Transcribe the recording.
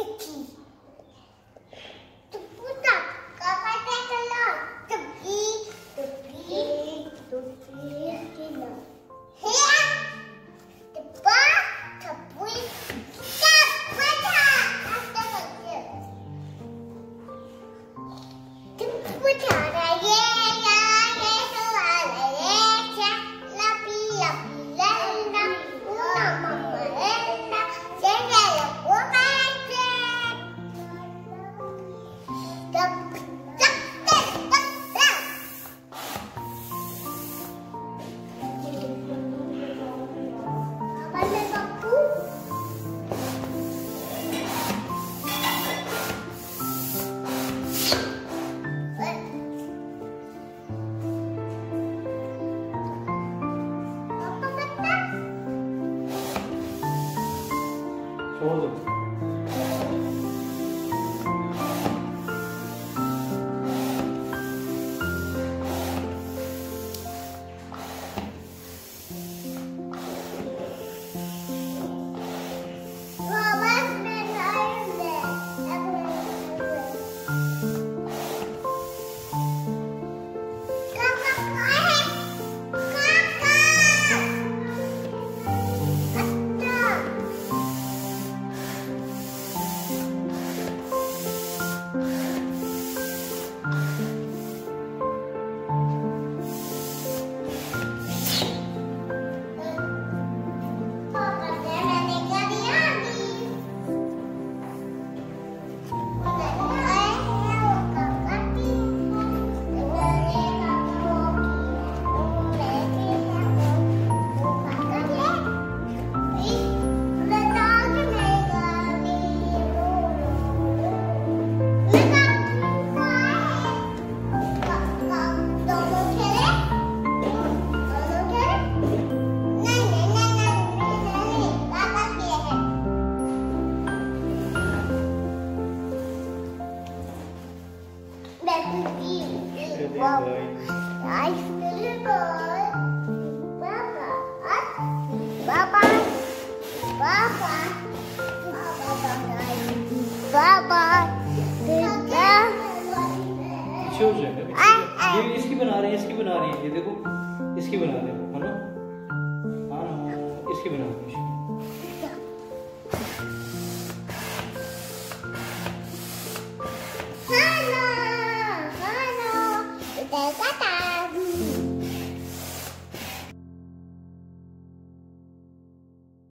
aqui. 包子 better feel. It I still call Papa. Papa. Papa. Papa. Children, ये इसकी बना रही है इसकी बना रही है ये देखो इसकी बना रहे हो है ना हाँ इसकी बना रही है